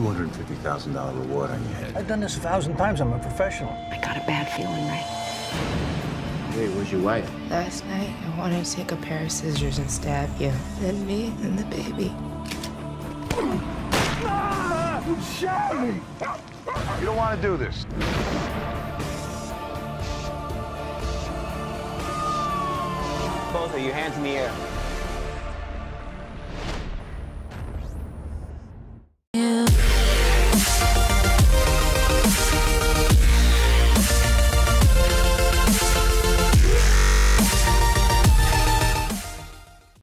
Two hundred fifty thousand dollar reward on your head. I've done this a thousand times. I'm a professional. I got a bad feeling, right? Hey, where's your wife? Last night, I wanted to take a pair of scissors and stab you. Then me and the baby. You don't want to do this. Both of you, hands in the air.